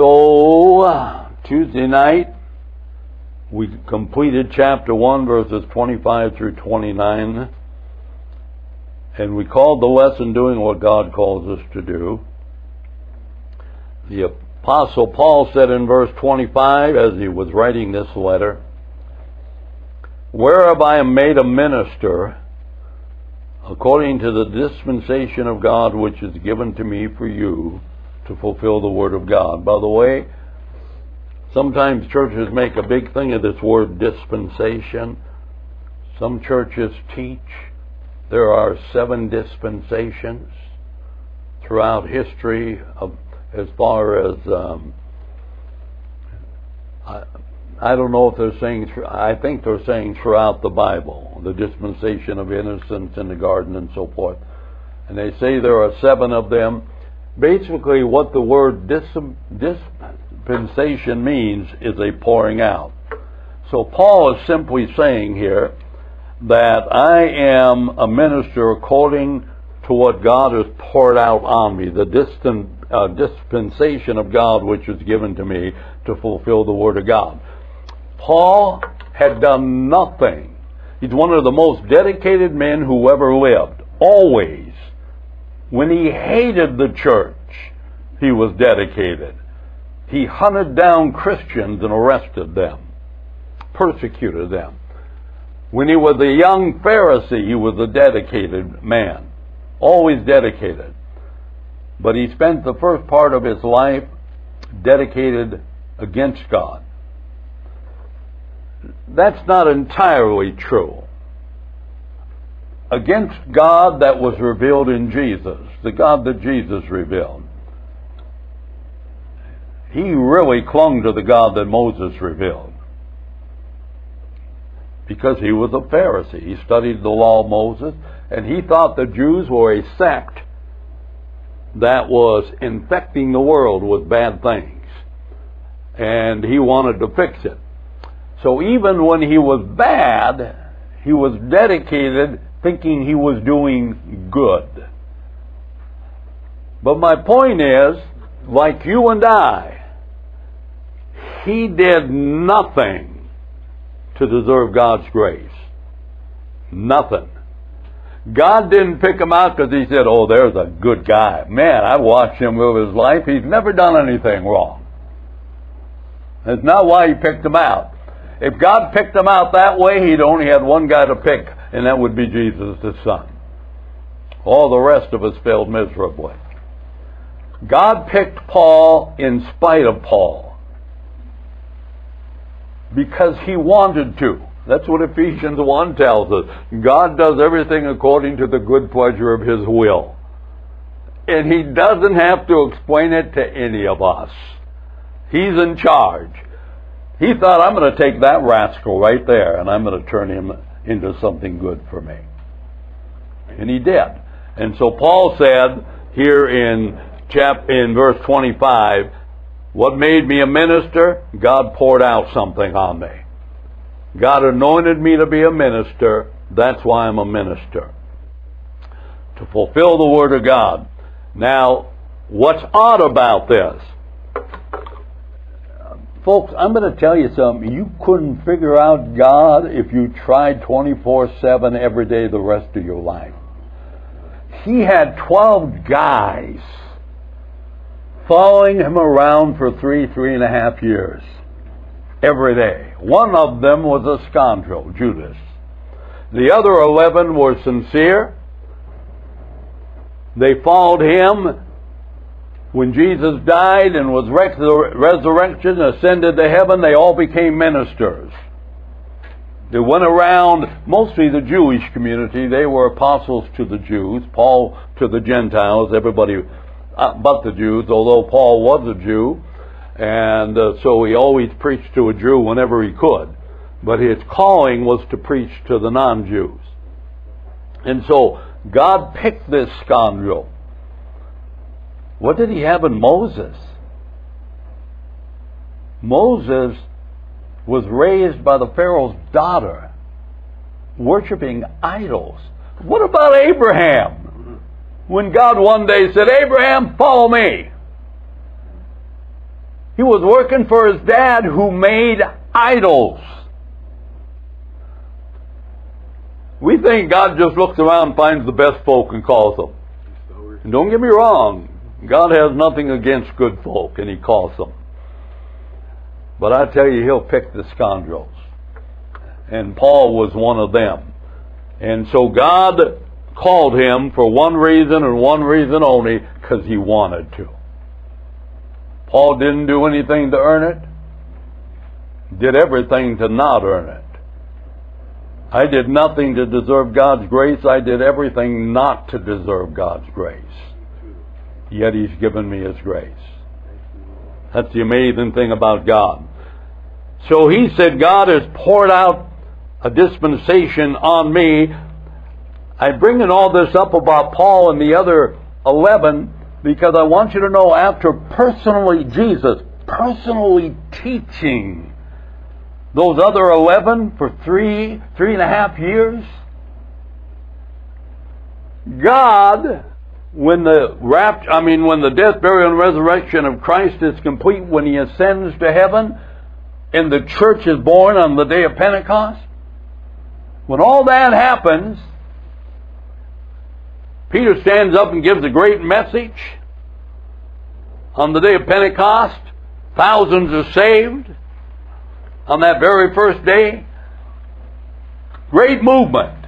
So, uh, Tuesday night, we completed chapter 1, verses 25 through 29. And we called the lesson Doing What God Calls Us to Do. The Apostle Paul said in verse 25, as he was writing this letter, Whereof I am made a minister, according to the dispensation of God which is given to me for you to fulfill the Word of God. By the way, sometimes churches make a big thing of this word dispensation. Some churches teach there are seven dispensations throughout history of, as far as um, I, I don't know if they're saying I think they're saying throughout the Bible the dispensation of innocence in the garden and so forth and they say there are seven of them basically what the word dispensation means is a pouring out so Paul is simply saying here that I am a minister according to what God has poured out on me, the distant, uh, dispensation of God which was given to me to fulfill the Word of God. Paul had done nothing. He's one of the most dedicated men who ever lived. Always. When he hated the church, he was dedicated. He hunted down Christians and arrested them, persecuted them. When he was a young Pharisee, he was a dedicated man, always dedicated. But he spent the first part of his life dedicated against God. That's not entirely true. Against God that was revealed in Jesus, the God that Jesus revealed. He really clung to the God that Moses revealed because he was a Pharisee. He studied the law of Moses, and he thought the Jews were a sect that was infecting the world with bad things. And he wanted to fix it. So even when he was bad, he was dedicated thinking he was doing good. But my point is, like you and I, he did nothing to deserve God's grace. Nothing. God didn't pick him out because he said, Oh, there's a good guy. Man, I've watched him live his life. He's never done anything wrong. That's not why he picked him out. If God picked him out that way, he'd only had one guy to pick, and that would be Jesus, the son. All the rest of us failed miserably. God picked Paul in spite of Paul because he wanted to. That's what Ephesians 1 tells us. God does everything according to the good pleasure of his will. And he doesn't have to explain it to any of us. He's in charge. He thought, I'm going to take that rascal right there and I'm going to turn him into something good for me. And he did. And so Paul said here in chap in verse 25, what made me a minister? God poured out something on me. God anointed me to be a minister. That's why I'm a minister. To fulfill the Word of God. Now, what's odd about this? Folks, I'm going to tell you something. You couldn't figure out God if you tried 24 7 every day the rest of your life. He had 12 guys following him around for three, three and a half years, every day. One of them was a scoundrel, Judas. The other eleven were sincere. They followed him when Jesus died and was resurrected and ascended to heaven. They all became ministers. They went around, mostly the Jewish community. They were apostles to the Jews, Paul to the Gentiles, everybody uh, but the Jews, although Paul was a Jew, and uh, so he always preached to a Jew whenever he could. But his calling was to preach to the non Jews. And so God picked this scoundrel. What did he have in Moses? Moses was raised by the Pharaoh's daughter, worshiping idols. What about Abraham? when God one day said, Abraham, follow me. He was working for his dad who made idols. We think God just looks around finds the best folk and calls them. And don't get me wrong, God has nothing against good folk and He calls them. But I tell you, He'll pick the scoundrels. And Paul was one of them. And so God called him for one reason and one reason only, because He wanted to. Paul didn't do anything to earn it, did everything to not earn it. I did nothing to deserve God's grace. I did everything not to deserve God's grace. Yet He's given me His grace. That's the amazing thing about God. So He said, God has poured out a dispensation on me. I'm bringing all this up about Paul and the other 11 because I want you to know after personally, Jesus personally teaching those other 11 for three, three and a half years? God, when the rapture, I mean, when the death, burial, and resurrection of Christ is complete, when He ascends to heaven, and the church is born on the day of Pentecost, when all that happens, Peter stands up and gives a great message. On the day of Pentecost, thousands are saved on that very first day. Great movement.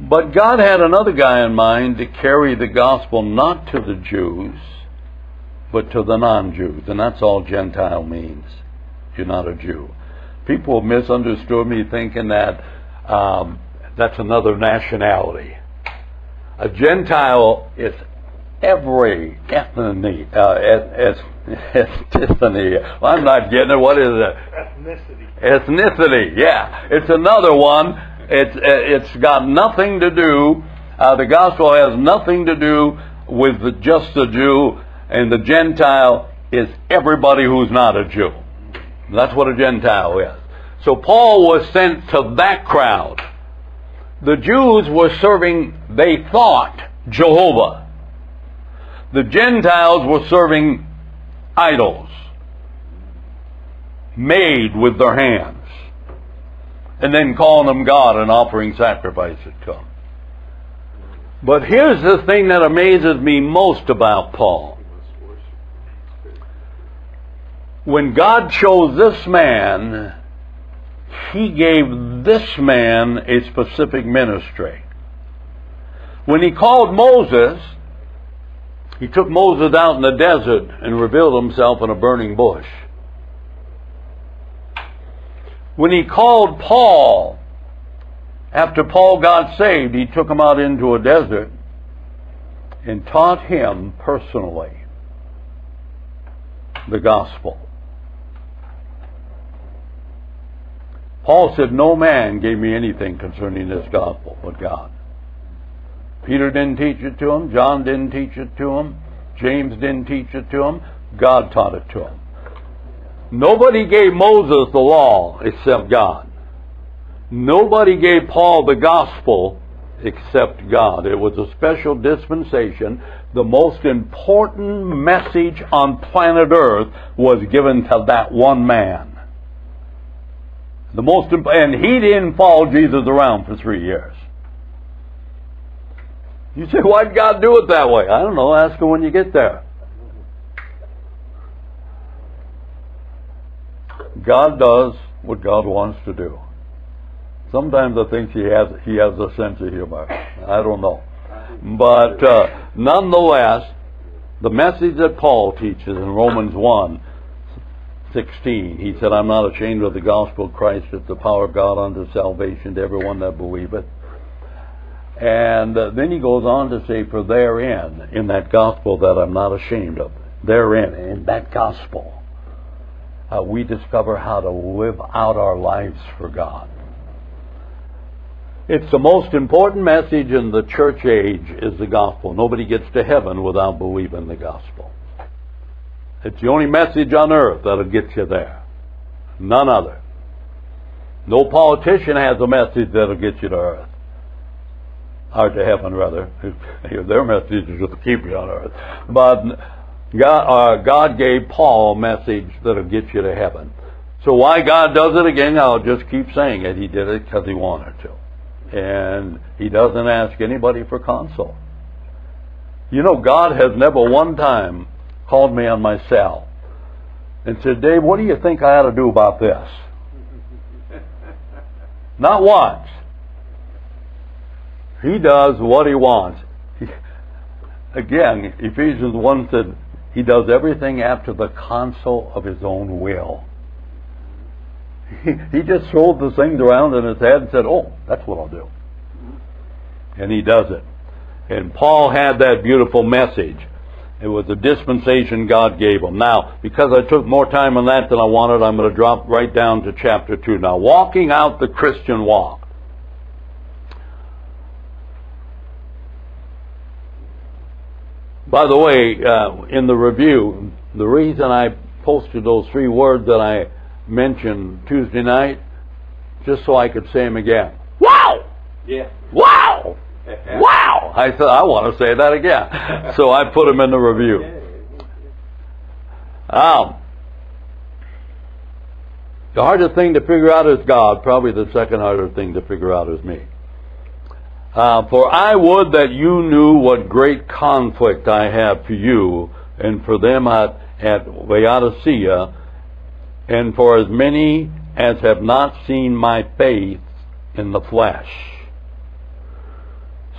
But God had another guy in mind to carry the gospel not to the Jews, but to the non Jews. And that's all Gentile means. You're not a Jew. People misunderstood me thinking that um, that's another nationality. A Gentile is every ethnicity, uh, ethnicity. Well, I'm not getting it. What is it? Ethnicity. Ethnicity. Yeah, it's another one. It's uh, it's got nothing to do. Uh, the gospel has nothing to do with the, just the Jew, and the Gentile is everybody who's not a Jew. That's what a Gentile is. So Paul was sent to that crowd. The Jews were serving, they thought, Jehovah the Gentiles were serving idols made with their hands and then calling them God and offering sacrifices to them. But here's the thing that amazes me most about Paul. When God chose this man, he gave this man a specific ministry. When he called Moses, he took Moses out in the desert and revealed himself in a burning bush. When he called Paul, after Paul got saved, he took him out into a desert and taught him personally the gospel. Paul said, No man gave me anything concerning this gospel but God. Peter didn't teach it to him. John didn't teach it to him. James didn't teach it to him. God taught it to him. Nobody gave Moses the law except God. Nobody gave Paul the gospel except God. It was a special dispensation. The most important message on planet Earth was given to that one man. The most, and he didn't follow Jesus around for three years. You say, why'd God do it that way? I don't know. Ask him when you get there. God does what God wants to do. Sometimes I think he has he has a sense of humor. I don't know, but uh, nonetheless, the message that Paul teaches in Romans one. 16. He said, I'm not ashamed of the gospel of Christ. It's the power of God unto salvation to everyone that believeth and uh, then he goes on to say, For therein, in that gospel that I'm not ashamed of, therein, in that gospel, uh, we discover how to live out our lives for God. It's the most important message in the church age is the gospel. Nobody gets to heaven without believing the gospel. It's the only message on earth that'll get you there. None other. No politician has a message that'll get you to earth. or to heaven rather. Their message is to keep you on earth. But God, uh, God gave Paul a message that'll get you to heaven. So why God does it again, I'll just keep saying it. He did it because he wanted to. And he doesn't ask anybody for counsel. You know, God has never one time called me on my cell and said, Dave, what do you think I ought to do about this? Not once. He does what he wants. again, Ephesians 1 said, he does everything after the counsel of his own will. He, just throws the things around in his head and said, oh, that's what I'll do. And he does it. And Paul had that beautiful message. It was the dispensation God gave him. Now, because I took more time on that than I wanted, I'm going to drop right down to chapter 2. Now, walking out the Christian walk. By the way, uh, in the review, the reason I posted those three words that I mentioned Tuesday night, just so I could say them again. Wow! Yeah. Wow! wow! I said, I want to say that again. So I put them in the review. Um, the hardest thing to figure out is God. Probably the second hardest thing to figure out is me. Uh, for I would that you knew what great conflict I have for you and for them at, at Laodicea, and for as many as have not seen my faith in the flesh.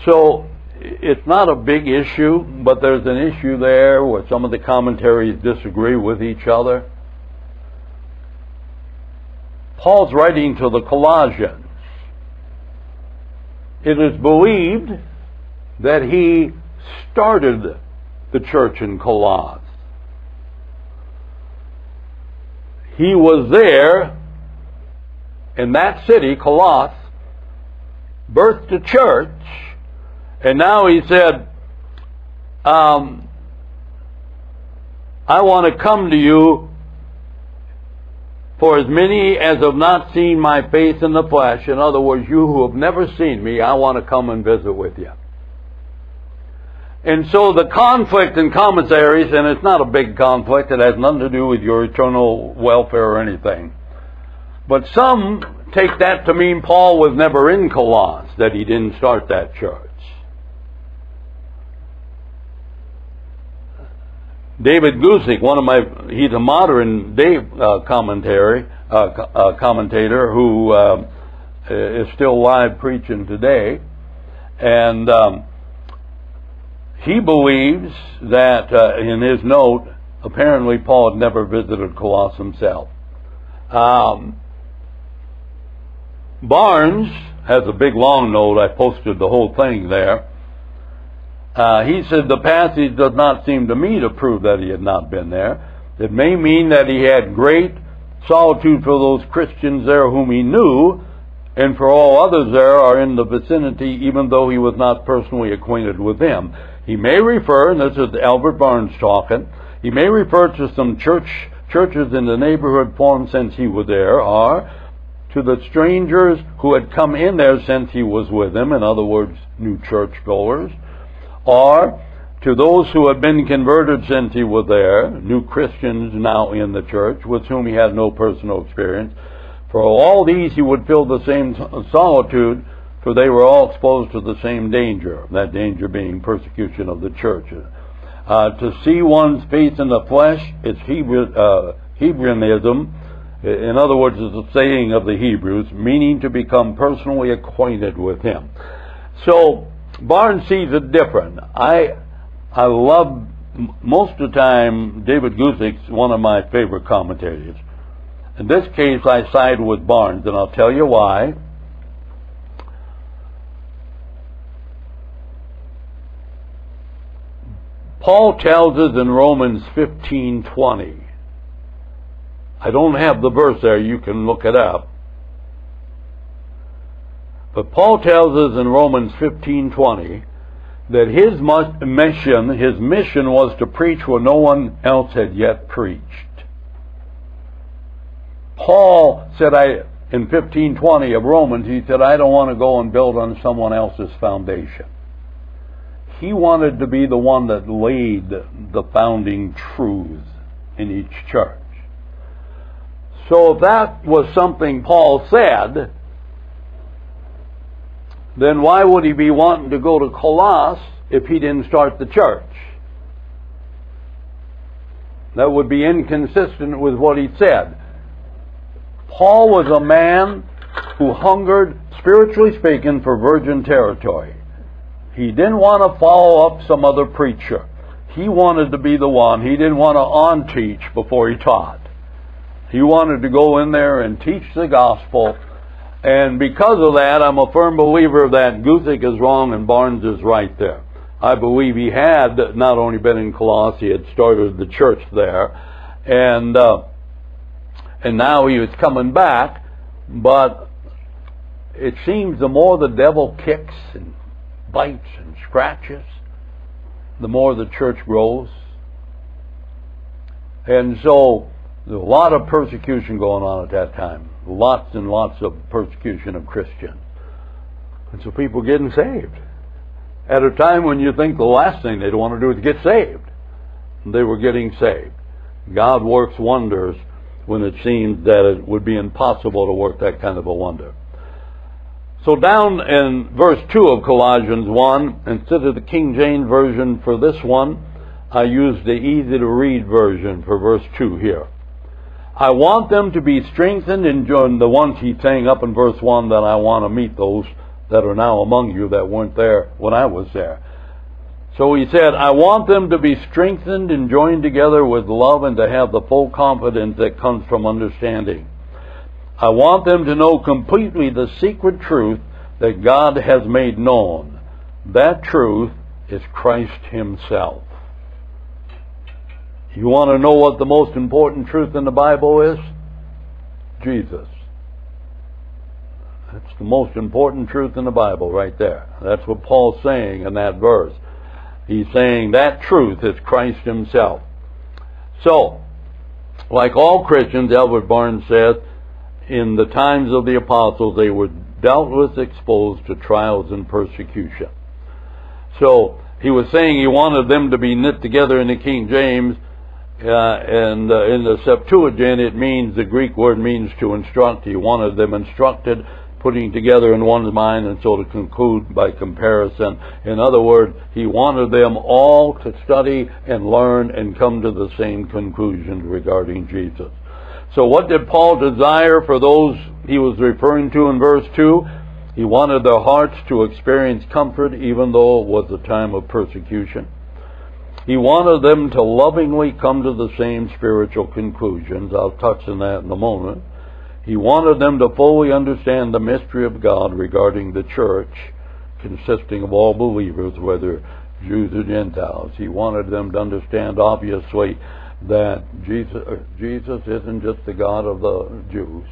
So it's not a big issue, but there's an issue there where some of the commentaries disagree with each other. Paul's writing to the Colossians. It is believed that he started the church in Colossus. He was there in that city, Colossus, birthed a church, and now he said, um, I want to come to you for as many as have not seen my face in the flesh. In other words, you who have never seen me, I want to come and visit with you. And so the conflict in commentaries, and it's not a big conflict, it has nothing to do with your eternal welfare or anything. But some take that to mean Paul was never in Colossus, that he didn't start that church. David Guzik, one of my, he's a modern day uh, commentary, uh, uh, commentator who uh, is still live preaching today, and um, he believes that uh, in his note, apparently Paul had never visited Colossus himself. Um, Barnes has a big long note. I posted the whole thing there. Uh, he said the passage does not seem to me to prove that he had not been there. It may mean that he had great solitude for those Christians there whom he knew, and for all others there are in the vicinity, even though he was not personally acquainted with them. He may refer, and this is Albert Barnes talking, he may refer to some church churches in the neighborhood formed since he was there, or to the strangers who had come in there since he was with them, in other words, new church goers or to those who had been converted since he was there, new Christians now in the church, with whom he had no personal experience. For all these he would feel the same solitude, for they were all exposed to the same danger, that danger being persecution of the church. Uh, to see one's face in the flesh is Hebrew, uh, Hebraism. In other words, it's a saying of the Hebrews, meaning to become personally acquainted with him. So, Barnes sees it different. I I love most of the time David Guzik's one of my favorite commentators. In this case, I side with Barnes, and I'll tell you why. Paul tells us in Romans 15:20. I don't have the verse there, you can look it up. But Paul tells us in Romans 15:20 that his mission, his mission was to preach what no one else had yet preached. Paul said, I, in 1520 of Romans, he said, I don't want to go and build on someone else's foundation. He wanted to be the one that laid the founding truths in each church. So that was something Paul said, then why would he be wanting to go to Colossus if he didn't start the church? That would be inconsistent with what he said. Paul was a man who hungered, spiritually speaking, for virgin territory. He didn't want to follow up some other preacher. He wanted to be the one. He didn't want to on teach before he taught. He wanted to go in there and teach the gospel. And because of that, I'm a firm believer that Guzik is wrong and Barnes is right there. I believe he had not only been in Colossae, he had started the church there, and uh, and now he was coming back. But it seems the more the devil kicks and bites and scratches, the more the church grows. And so there's a lot of persecution going on at that time. Lots and lots of persecution of Christians. And so people getting saved. At a time when you think the last thing they'd want to do is get saved. They were getting saved. God works wonders when it seems that it would be impossible to work that kind of a wonder. So down in verse 2 of Colossians 1, instead of the King James Version for this one, I used the easy to read version for verse 2 here. I want them to be strengthened in the ones he's saying up in verse 1 that I want to meet those that are now among you that weren't there when I was there. So he said, I want them to be strengthened and joined together with love and to have the full confidence that comes from understanding. I want them to know completely the secret truth that God has made known. That truth is Christ Himself. You want to know what the most important truth in the Bible is? Jesus. That's the most important truth in the Bible right there. That's what Paul's saying in that verse. He's saying that truth is Christ Himself. So, like all Christians, Albert Barnes said, in the times of the apostles, they were doubtless exposed to trials and persecution. So, he was saying he wanted them to be knit together in the King James uh, and uh, in the Septuagint, it means the Greek word means to instruct. He wanted them instructed, putting together in one's mind, and so to conclude by comparison. In other words, he wanted them all to study and learn and come to the same conclusions regarding Jesus. So, what did Paul desire for those he was referring to in verse 2? He wanted their hearts to experience comfort even though it was a time of persecution. He wanted them to lovingly come to the same spiritual conclusions. I'll touch on that in a moment. He wanted them to fully understand the mystery of God regarding the church, consisting of all believers, whether Jews or Gentiles. He wanted them to understand, obviously, that Jesus, uh, Jesus isn't just the God of the Jews,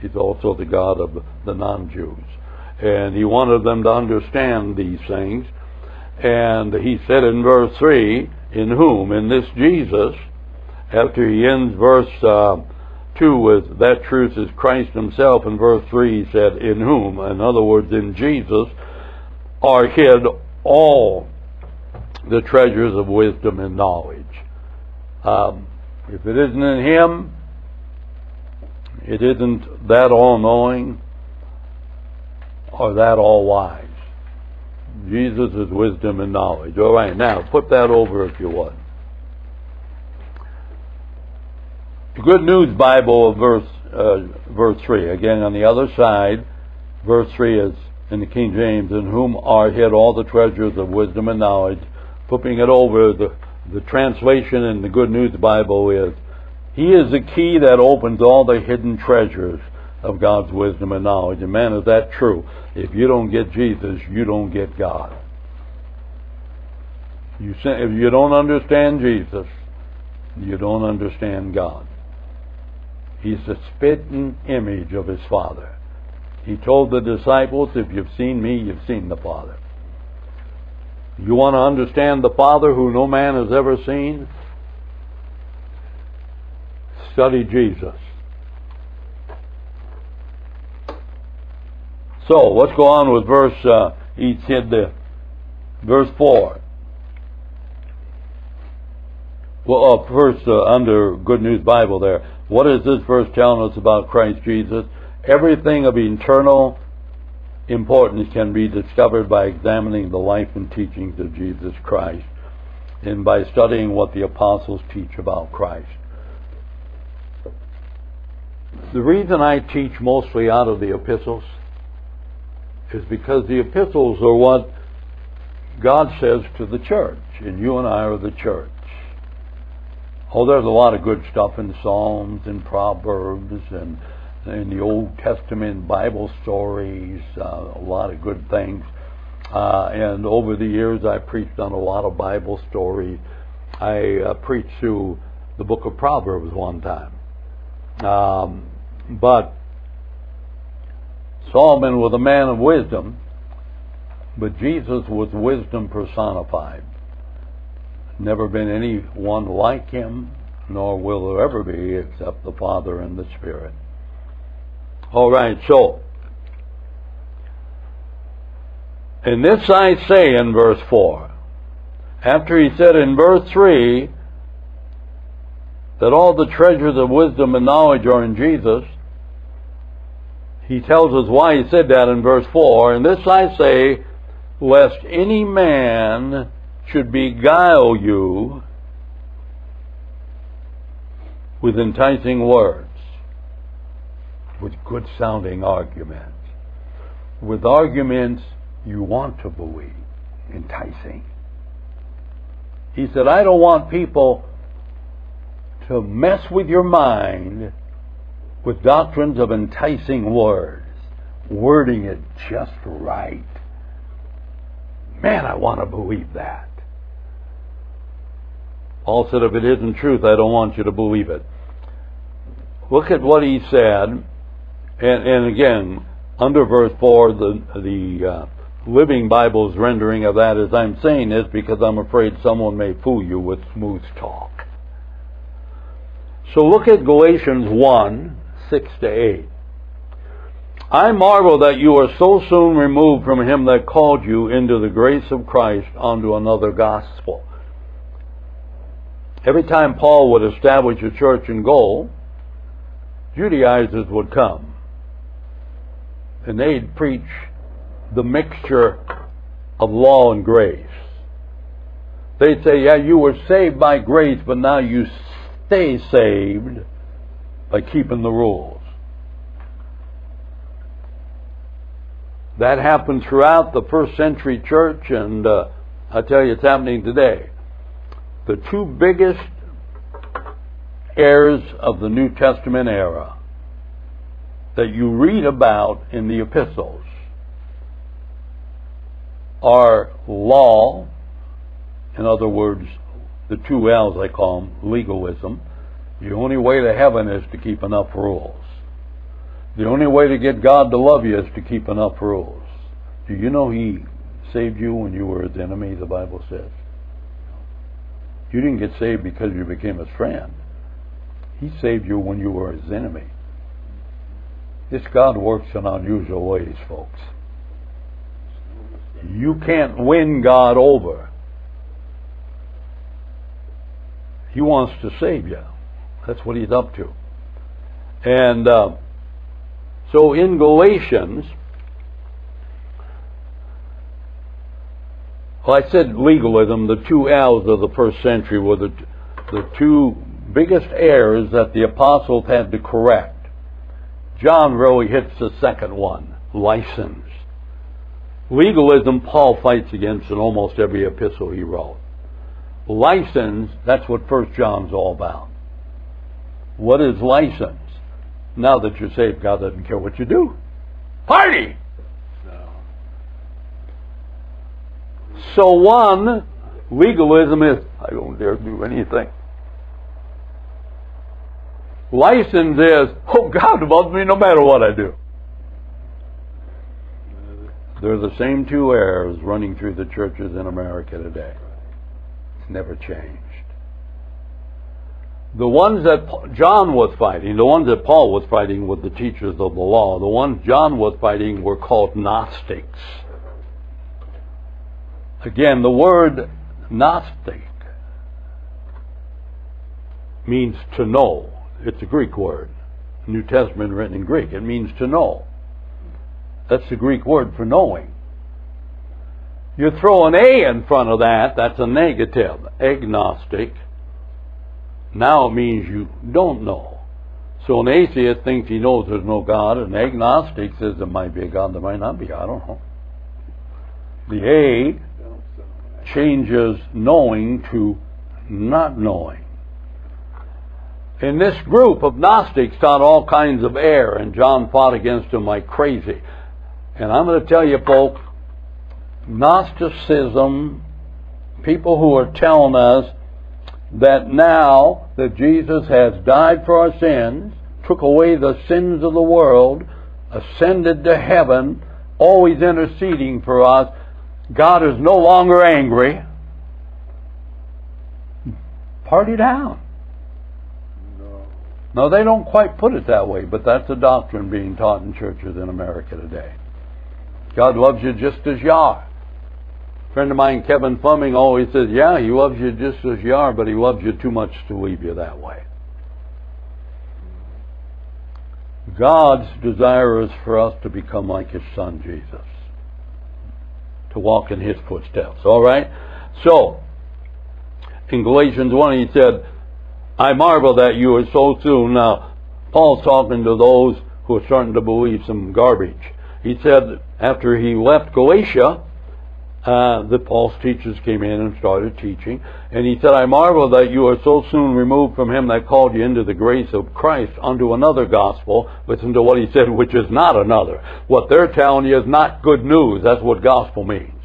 He's also the God of the non Jews. And He wanted them to understand these things and he said in verse 3, in whom? In this Jesus, after he ends verse uh, 2 with, that truth is Christ himself, in verse 3 he said, in whom? In other words, in Jesus, are hid all the treasures of wisdom and knowledge. Um, if it isn't in him, it isn't that all knowing or that all wise. Jesus is wisdom and knowledge. All right, now put that over if you would. The Good News Bible, of verse uh, verse three. Again, on the other side, verse three is in the King James, in whom are hid all the treasures of wisdom and knowledge. Flipping it over, the the translation in the Good News Bible is, He is the key that opens all the hidden treasures of God's wisdom and knowledge. And man, is that true? If you don't get Jesus, you don't get God. You, if you don't understand Jesus, you don't understand God. He's the spitting image of his Father. He told the disciples, If you've seen me, you've seen the Father. You want to understand the Father who no man has ever seen? Study Jesus. So let's go on with verse. Uh, he said the verse four. Well, uh, first uh, under Good News Bible there. What is this verse telling us about Christ Jesus? Everything of eternal importance can be discovered by examining the life and teachings of Jesus Christ and by studying what the apostles teach about Christ. The reason I teach mostly out of the epistles is because the epistles are what God says to the church, and you and I are the church. Oh, there's a lot of good stuff in Psalms and Proverbs and in the Old Testament Bible stories, uh, a lot of good things. Uh, and over the years, I preached on a lot of Bible stories. I uh, preached through the book of Proverbs one time. Um, but Solomon was a man of wisdom, but Jesus was wisdom personified. Never been anyone like him, nor will there ever be except the Father and the Spirit. All right, so, and this I say in verse 4, after he said in verse 3 that all the treasures of wisdom and knowledge are in Jesus, he tells us why he said that in verse 4. And this I say, lest any man should beguile you with enticing words with good sounding arguments. With arguments you want to believe, enticing. He said, I don't want people to mess with your mind with doctrines of enticing words, wording it just right. Man, I want to believe that. Paul said, if it isn't truth, I don't want you to believe it. Look at what he said and, and again, under verse 4, the, the uh, Living Bible's rendering of that as I'm saying this because I'm afraid someone may fool you with smooth talk. So look at Galatians 1 6 to 8. I marvel that you are so soon removed from him that called you into the grace of Christ unto another gospel. Every time Paul would establish a church in Gaul, Judaizers would come and they'd preach the mixture of law and grace. They'd say, yeah, you were saved by grace, but now you stay saved by keeping the rules. That happened throughout the first century church, and uh, I tell you, it's happening today. The two biggest heirs of the New Testament era that you read about in the epistles are law, in other words, the two L's I call them, legalism. The only way to heaven is to keep enough rules. The only way to get God to love you is to keep enough rules. Do you know He saved you when you were His enemy, the Bible says? You didn't get saved because you became His friend. He saved you when you were His enemy. This God works in unusual ways, folks. You can't win God over. He wants to save you. That's what he's up to. And uh, so in Galatians, well, I said legalism, the two L's of the first century were the, the two biggest errors that the apostles had to correct. John really hits the second one license. Legalism, Paul fights against in almost every epistle he wrote. License, that's what First John's all about. What is license? Now that you're saved, God doesn't care what you do. Party! So one, legalism is, I don't dare do anything. License is, oh, God loves me no matter what I do. They're the same two errors running through the churches in America today. It's never changed. The ones that John was fighting, the ones that Paul was fighting with the teachers of the law, the ones John was fighting were called Gnostics. Again, the word Gnostic means to know. It's a Greek word. New Testament written in Greek. It means to know. That's the Greek word for knowing. You throw an A in front of that, that's a negative. Agnostic. Now means you don't know. So an atheist thinks he knows there's no God, an agnostic says there might be a God, there might not be. I don't know. The A changes knowing to not knowing. In this group of Gnostics taught all kinds of error, and John fought against them like crazy. And I'm going to tell you, folks, Gnosticism, people who are telling us that now that Jesus has died for our sins, took away the sins of the world, ascended to heaven, always interceding for us, God is no longer angry. Party down. No, they don't quite put it that way, but that's a doctrine being taught in churches in America today. God loves you just as you are. Friend of mine, Kevin Fleming, always says, Yeah, he loves you just as you are, but he loves you too much to leave you that way. God's desire is for us to become like his son Jesus, to walk in his footsteps. All right? So, in Galatians 1, he said, I marvel that you are so soon. Now, Paul's talking to those who are starting to believe some garbage. He said after he left Galatia, uh, the false teachers came in and started teaching. And he said, I marvel that you are so soon removed from him that called you into the grace of Christ unto another gospel. Listen to what he said, which is not another. What they're telling you is not good news. That's what gospel means.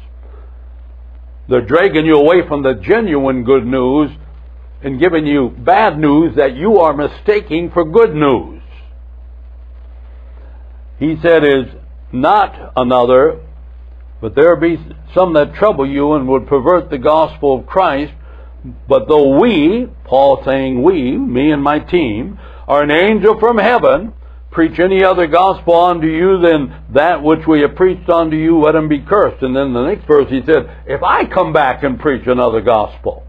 They're dragging you away from the genuine good news and giving you bad news that you are mistaking for good news. He said is not another, but there be some that trouble you and would pervert the gospel of Christ. But though we, Paul saying we, me and my team, are an angel from heaven, preach any other gospel unto you than that which we have preached unto you, let him be cursed. And then the next verse he said, if I come back and preach another gospel,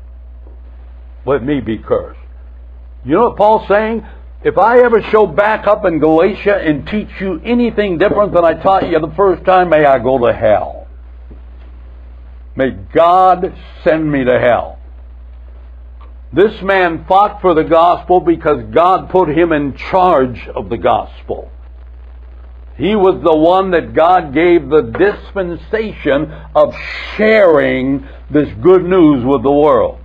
let me be cursed. You know what Paul's saying? If I ever show back up in Galatia and teach you anything different than I taught you the first time, may I go to hell. May God send me to hell. This man fought for the gospel because God put him in charge of the gospel. He was the one that God gave the dispensation of sharing this good news with the world.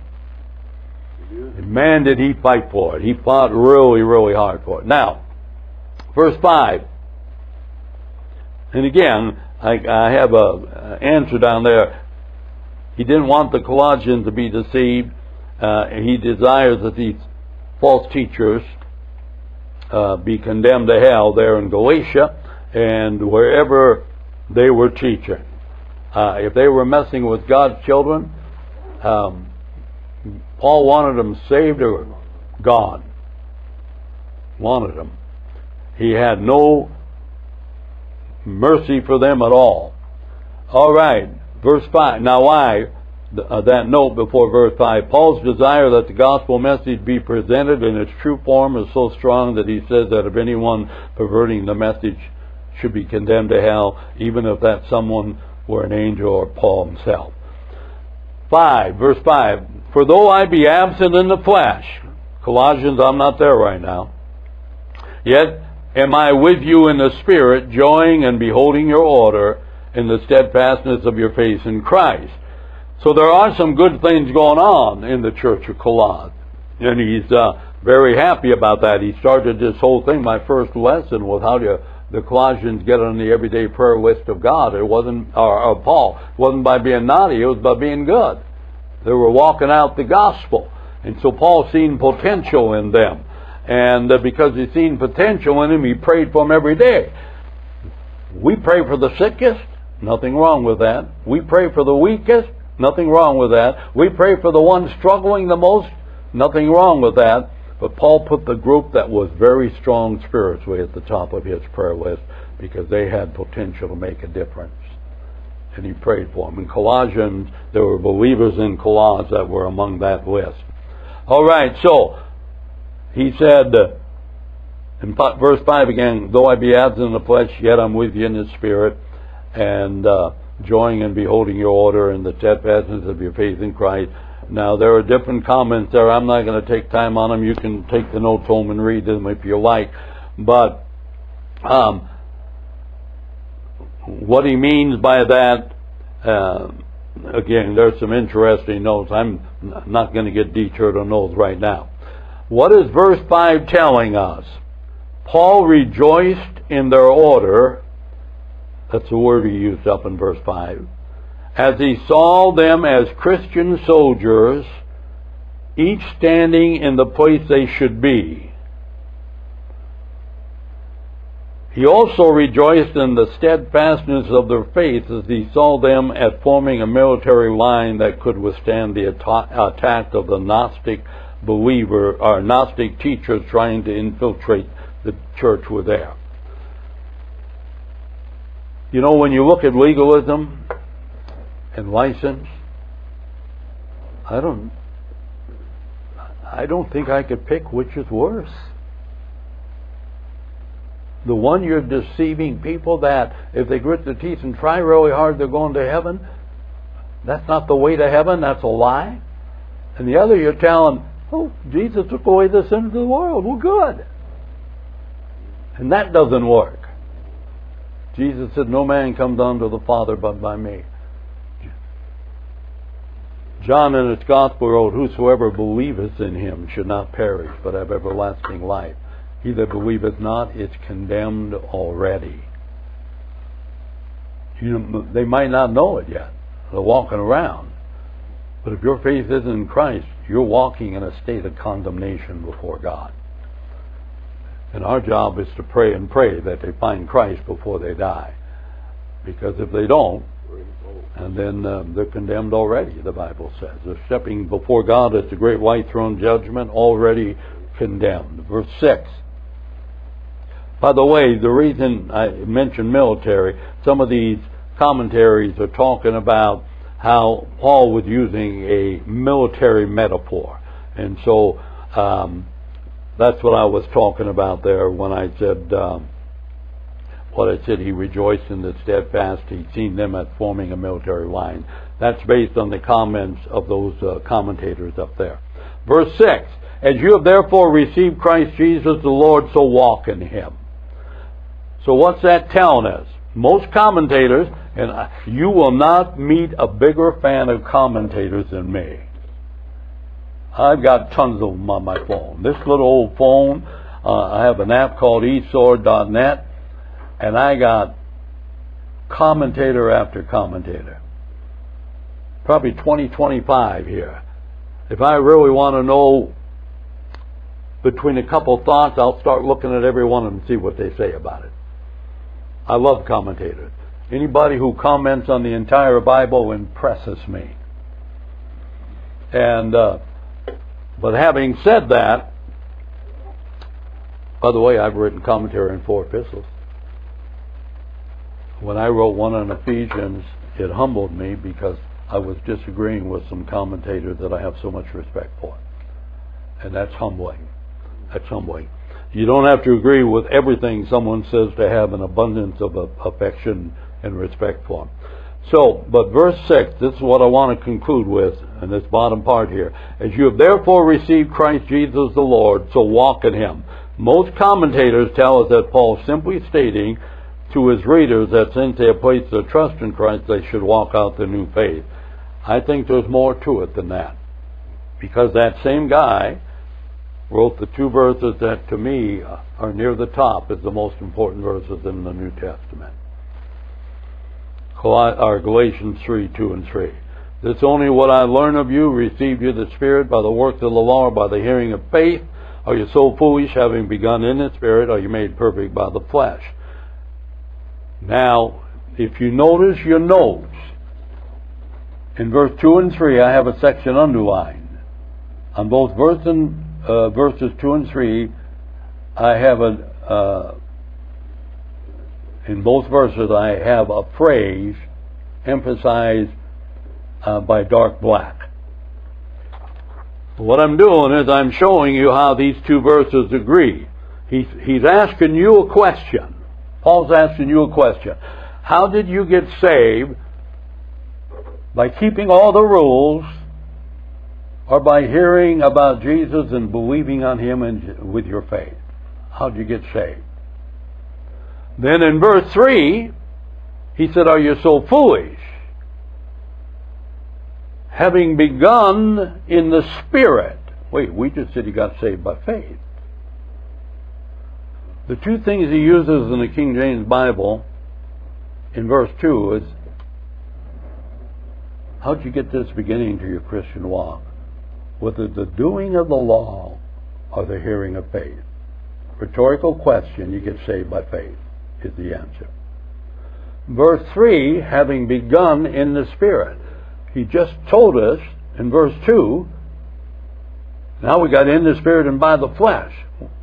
And man, did he fight for it. He fought really, really hard for it. Now, verse 5. And again, I, I have a answer down there. He didn't want the Colossians to be deceived. Uh, he desires that these false teachers uh, be condemned to hell there in Galatia and wherever they were teaching. Uh, if they were messing with God's children, um, Paul wanted them saved or gone. Wanted them. He had no mercy for them at all. All right, verse 5. Now, why? Uh, that note before verse 5. Paul's desire that the gospel message be presented in its true form is so strong that he says that if anyone perverting the message should be condemned to hell, even if that someone were an angel or Paul himself. 5, verse 5. For though I be absent in the flesh, Colossians, I'm not there right now, yet am I with you in the Spirit, joying and beholding your order in the steadfastness of your faith in Christ. So there are some good things going on in the church of Colossus. And he's uh, very happy about that. He started this whole thing. My first lesson was how to the Colossians get on the everyday prayer list of God. It wasn't, or Paul, it wasn't by being naughty, it was by being good. They were walking out the gospel. And so Paul seen potential in them. And uh, because he seen potential in them, he prayed for them every day. We pray for the sickest, nothing wrong with that. We pray for the weakest, nothing wrong with that. We pray for the one struggling the most, nothing wrong with that. But Paul put the group that was very strong spiritually at the top of his prayer list because they had potential to make a difference. And he prayed for them. In Colossians, there were believers in Colossus that were among that list. All right, so he said uh, in verse 5 again, though I be absent in the flesh, yet I'm with you in the spirit, and uh, joying and beholding your order and the steadfastness of your faith in Christ. Now, there are different comments there. I'm not going to take time on them. You can take the notes home and read them if you like. But um, what he means by that, uh, again, there's some interesting notes. I'm not going to get detailed on those right now. What is verse 5 telling us? Paul rejoiced in their order. That's the word he used up in verse 5. As he saw them as Christian soldiers, each standing in the place they should be. He also rejoiced in the steadfastness of their faith as he saw them at forming a military line that could withstand the attack of the Gnostic believer or Gnostic teachers trying to infiltrate the church with there. You know, when you look at legalism and license, I don't I don't think I could pick which is worse the one you're deceiving people that if they grit their teeth and try really hard, they're going to heaven. That's not the way to heaven. That's a lie. And the other, you're telling, oh, Jesus took away the sins of the world. Well, good. And that doesn't work. Jesus said, No man comes unto the Father but by me. John in his gospel wrote, Whosoever believeth in him should not perish, but have everlasting life. He that believeth not is condemned already. You know, they might not know it yet. They're walking around. But if your faith isn't in Christ, you're walking in a state of condemnation before God. And our job is to pray and pray that they find Christ before they die. Because if they don't, and then um, they're condemned already, the Bible says. They're stepping before God at the great white throne judgment, already condemned. Verse 6 by the way, the reason I mentioned military, some of these commentaries are talking about how Paul was using a military metaphor. And so um, that's what I was talking about there when I said um, what I said. He rejoiced in the steadfast. He'd seen them at forming a military line. That's based on the comments of those uh, commentators up there. Verse 6 As you have therefore received Christ Jesus the Lord, so walk in him. So what's that telling us? Most commentators, and you will not meet a bigger fan of commentators than me. I've got tons of them on my phone. This little old phone, uh, I have an app called eSword.net, and I got commentator after commentator. Probably 20, 25 here. If I really want to know between a couple thoughts, I'll start looking at every one of them and see what they say about it. I love commentators. Anybody who comments on the entire Bible impresses me. And, uh, but having said that, by the way, I've written commentary on four epistles. When I wrote one on Ephesians, it humbled me because I was disagreeing with some commentator that I have so much respect for. And that's humbling. That's humbling. You don't have to agree with everything someone says to have an abundance of affection and respect for. So, but verse 6, this is what I want to conclude with, in this bottom part here. As you have therefore received Christ Jesus the Lord, so walk in him. Most commentators tell us that Paul simply stating to his readers that since they have placed their trust in Christ, they should walk out the new faith. I think there's more to it than that. Because that same guy wrote the two verses that to me are near the top as the most important verses in the New Testament. Or uh, Galatians 3, 2 and 3. This only what I learn of you, received you the Spirit by the works of the law, or by the hearing of faith. Are you so foolish, having begun in the Spirit, are you made perfect by the flesh? Now, if you notice your notes, in verse 2 and 3, I have a section underlined. On both verse and uh, verses 2 and 3, I have a, uh, in both verses, I have a phrase emphasized uh, by dark black. What I'm doing is I'm showing you how these two verses agree. He's, he's asking you a question. Paul's asking you a question. How did you get saved? By keeping all the rules or by hearing about Jesus and believing on Him and with your faith? How did you get saved? Then in verse 3, he said, Are you so foolish? Having begun in the Spirit. Wait, we just said he got saved by faith. The two things he uses in the King James Bible in verse 2 is how'd you get this beginning to your Christian walk? Whether the doing of the law or the hearing of faith. Rhetorical question, you get saved by faith, is the answer. Verse 3, having begun in the Spirit. He just told us in verse 2, now we got in the Spirit and by the flesh.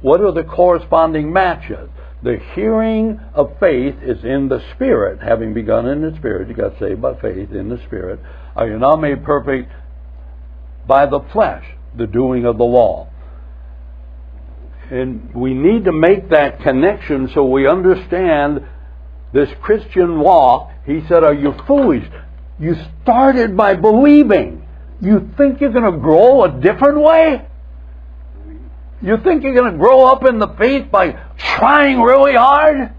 What are the corresponding matches? The hearing of faith is in the Spirit. Having begun in the Spirit, you got saved by faith in the Spirit. Are you now made perfect by the flesh, the doing of the law? And we need to make that connection so we understand this Christian walk. He said, Are you foolish? You started by believing. You think you're going to grow a different way? You think you're going to grow up in the faith by trying really hard?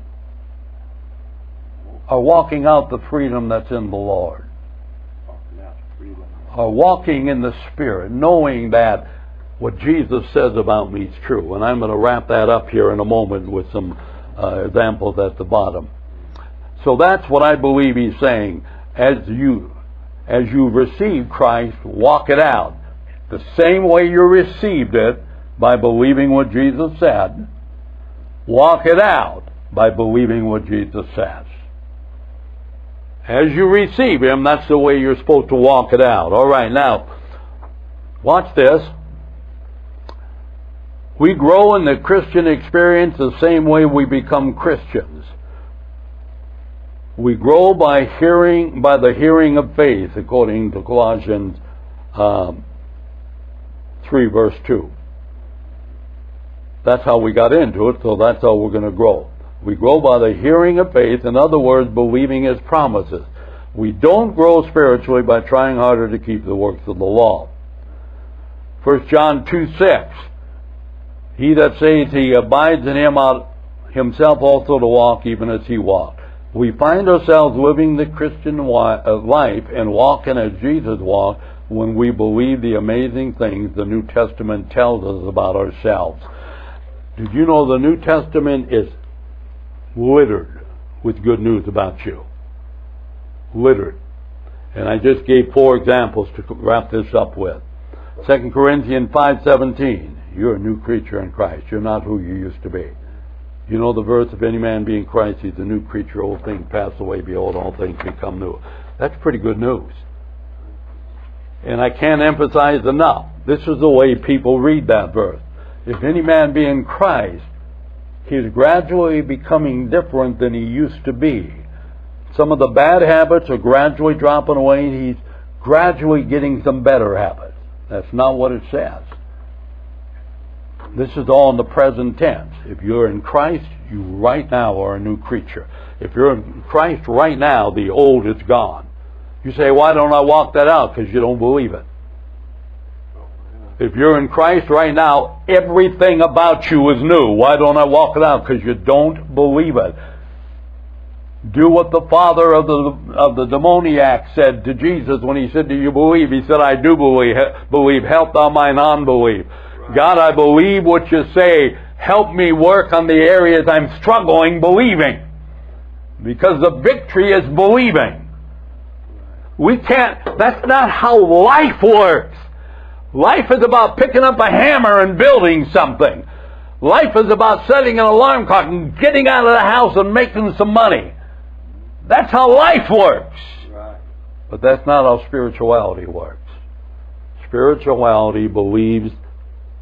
Or walking out the freedom that's in the Lord? Or walking in the Spirit, knowing that what Jesus says about me is true. And I'm going to wrap that up here in a moment with some uh, examples at the bottom. So that's what I believe he's saying. As you, as you receive Christ, walk it out. The same way you received it, by believing what Jesus said. Walk it out by believing what Jesus says. As you receive Him, that's the way you're supposed to walk it out. All right, now, watch this. We grow in the Christian experience the same way we become Christians. We grow by hearing, by the hearing of faith, according to Colossians um, 3, verse 2. That's how we got into it, so that's how we're going to grow. We grow by the hearing of faith, in other words, believing His promises. We don't grow spiritually by trying harder to keep the works of the law. 1 John 2 6. He that saith he abides in him ought himself also to walk even as he walked. We find ourselves living the Christian uh, life and walking as Jesus walked when we believe the amazing things the New Testament tells us about ourselves. Did you know the New Testament is littered with good news about you? Littered. And I just gave four examples to wrap this up with. 2 Corinthians 5.17, you're a new creature in Christ. You're not who you used to be. You know the verse, if any man be in Christ, he's a new creature, old things pass away, behold, all things become new. That's pretty good news. And I can't emphasize enough. This is the way people read that verse. If any man be in Christ, he's gradually becoming different than he used to be. Some of the bad habits are gradually dropping away, and he's gradually getting some better habits. That's not what it says. This is all in the present tense. If you're in Christ, you right now are a new creature. If you're in Christ right now, the old is gone. You say, why don't I walk that out? Because you don't believe it. If you're in Christ right now, everything about you is new. Why don't I walk it out? Because you don't believe it. Do what the father of the of the demoniac said to Jesus when he said, "Do you believe?" He said, "I do believe. Believe. Help thou mine unbelief." God, I believe what you say. Help me work on the areas I'm struggling believing, because the victory is believing. We can't. That's not how life works. Life is about picking up a hammer and building something. Life is about setting an alarm clock and getting out of the house and making some money. That's how life works. But that's not how spirituality works. Spirituality believes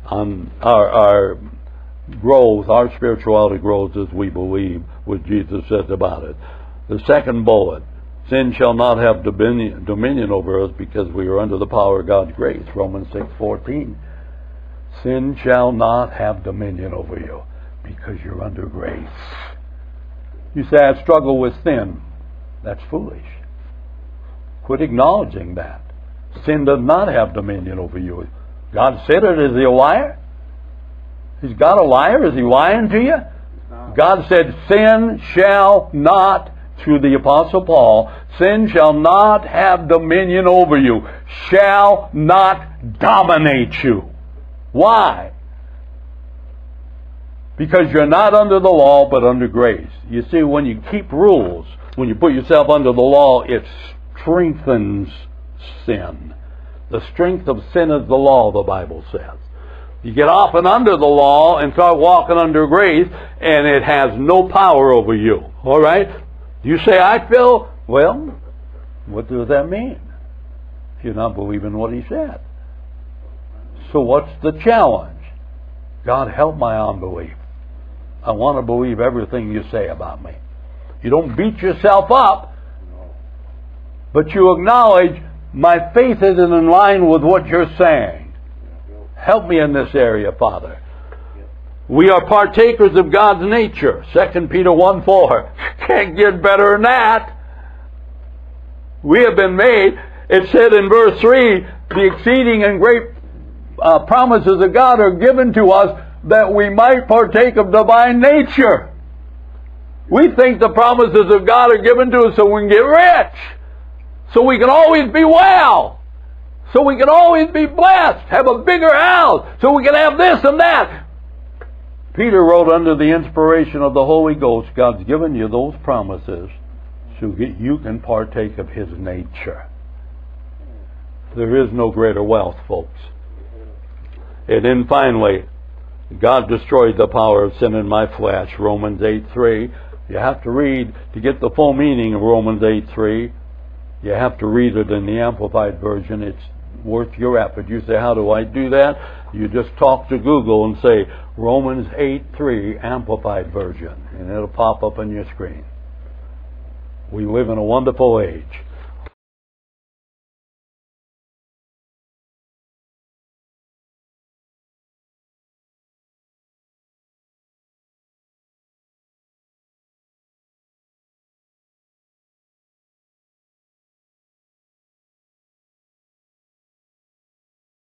on our, our growth, our spirituality grows as we believe what Jesus says about it. The second bullet, sin shall not have dominion, dominion over us because we are under the power of God's grace. Romans 6:14. Sin shall not have dominion over you because you're under grace. You say, I struggle with sin. That's foolish. Quit acknowledging that. Sin does not have dominion over you. God said it. Is he a liar? Is God a liar? Is he lying to you? God said, Sin shall not, through the Apostle Paul, sin shall not have dominion over you, shall not dominate you. Why? Because you're not under the law, but under grace. You see, when you keep rules, when you put yourself under the law, it strengthens sin. The strength of sin is the law, the Bible says. You get off and under the law and start walking under grace, and it has no power over you. All right? You say, I feel, well, what does that mean? If you're not believing what he said. So what's the challenge? God, help my unbelief. I want to believe everything you say about me. You don't beat yourself up, but you acknowledge my faith isn't in line with what you're saying. Help me in this area, Father. We are partakers of God's nature. 2 Peter 1 4. Can't get better than that. We have been made, it said in verse 3, the exceeding and great uh, promises of God are given to us that we might partake of divine nature. We think the promises of God are given to us so we can get rich, so we can always be well, so we can always be blessed, have a bigger house, so we can have this and that. Peter wrote under the inspiration of the Holy Ghost, God's given you those promises so you can partake of His nature. There is no greater wealth, folks. And then finally, God destroyed the power of sin in my flesh, Romans 8 3. You have to read to get the full meaning of Romans 8 3. You have to read it in the Amplified Version. It's worth your effort. You say, How do I do that? You just talk to Google and say Romans 8 3 Amplified Version, and it'll pop up on your screen. We live in a wonderful age.